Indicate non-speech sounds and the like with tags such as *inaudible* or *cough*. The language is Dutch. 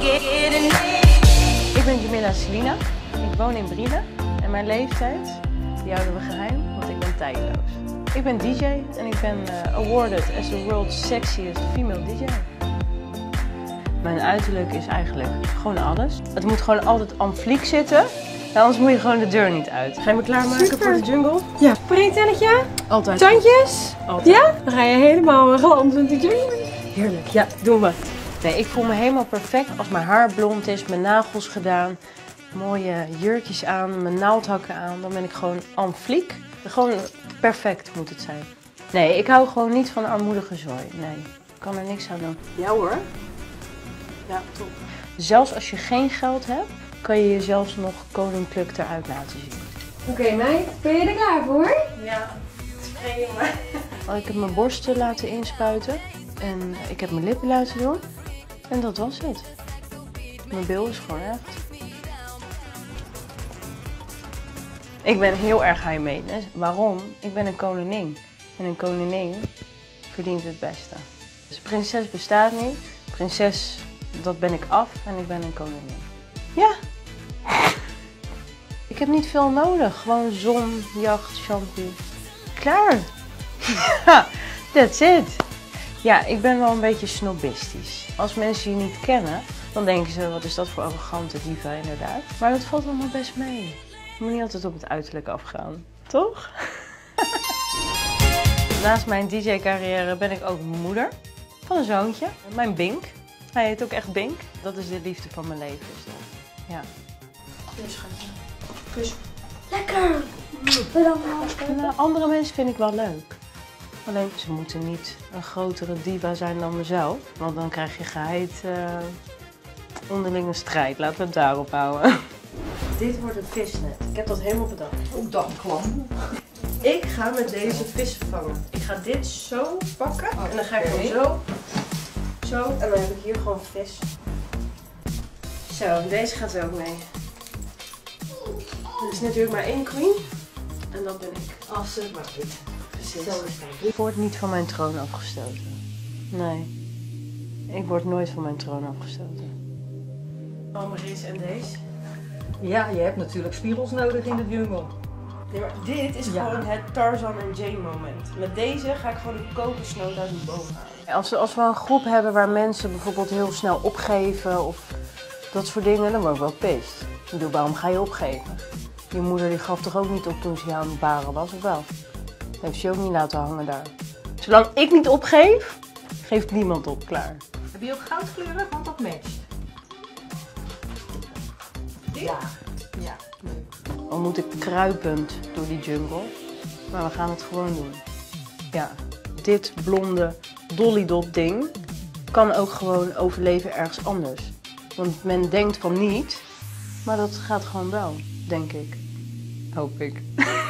Ik ben Jamila Selina. Ik woon in Brielen. En mijn leeftijd, die houden we geheim, want ik ben tijdloos. Ik ben DJ en ik ben eh, awarded as the world's sexiest female DJ. Mijn uiterlijk is eigenlijk gewoon alles. Het moet gewoon altijd aan fliek zitten. Nou, anders moet je gewoon de deur niet uit. Ga je me klaarmaken Super. voor de jungle? Ja. Springtelletje, Altijd. tandjes. Altijd. Ja? Dan ga je helemaal glanzend die jungle. Heerlijk, ja, doen we. Nee, ik voel me helemaal perfect als mijn haar blond is, mijn nagels gedaan, mooie jurkjes aan, mijn naaldhakken aan. Dan ben ik gewoon en fliek. Gewoon perfect moet het zijn. Nee, ik hou gewoon niet van armoedige zooi. Nee, ik kan er niks aan doen. Ja hoor. Ja, top. Zelfs als je geen geld hebt, kan je jezelf nog koninklijk eruit laten zien. Oké meid, ben je er klaar voor? Ja, maar. Oh, Ik heb mijn borsten laten inspuiten en ik heb mijn lippen laten doen. En dat was het. Mijn bil is echt. Ik ben heel erg high maintenance. Waarom? Ik ben een koningin. En een koningin verdient het beste. Dus prinses bestaat niet. Prinses, dat ben ik af en ik ben een koningin. Ja. Ik heb niet veel nodig. Gewoon zon, jacht, shampoo. Klaar. *laughs* That's it. Ja, ik ben wel een beetje snobistisch. Als mensen je niet kennen, dan denken ze, wat is dat voor arrogante diva inderdaad. Maar dat valt allemaal best mee. Je moet niet altijd op het uiterlijk afgaan, toch? *laughs* Naast mijn DJ-carrière ben ik ook moeder van een zoontje, mijn Bink. Hij heet ook echt Bink. Dat is de liefde van mijn leven. Is dat. Ja. Schatje. Kus. Lekker. Bedankt. Andere mensen vind ik wel leuk. Alleen ze moeten niet een grotere diva zijn dan mezelf. Want dan krijg je geheid eh, onderlinge strijd. Laten we het daarop houden. *laughs* Dit wordt een visnet. Ik heb dat helemaal bedacht. Ook dan kwam. Ik ga met deze vissen vangen. Ik ga dit zo pakken. En dan ga ik gewoon zo. Zo. En dan heb ik hier gewoon vis. Zo, deze gaat er ook mee. Er is natuurlijk maar één queen. En dat ben ik. Als het maar goed. Ik word niet van mijn troon afgestoten. Nee. Ik word nooit van mijn troon afgestoten. Maries en deze? Ja, je hebt natuurlijk spiegels nodig in de jungle. Nee, maar dit is Ja. gewoon het Tarzan en Jane moment. Met deze ga ik gewoon de kokosnoot uit de boom halen. Als, we- als we een groep hebben waar mensen bijvoorbeeld heel snel opgeven of dat soort dingen, dan word ik wel pist. Ik bedoel, waarom ga je opgeven? Je moeder die gaf toch ook niet op toen ze aan het baren was, of wel? Heeft je ook niet laten hangen daar. Zolang ik niet opgeef, geeft niemand op, klaar. Heb je ook goudkleuren? Want dat matcht. Ja. Ja. Dan moet ik kruipend door die jungle. Maar we gaan het gewoon doen. Ja, dit blonde dollydop ding kan ook gewoon overleven ergens anders. Want men denkt van niet, maar dat gaat gewoon wel, denk ik. Hoop ik. *laughs*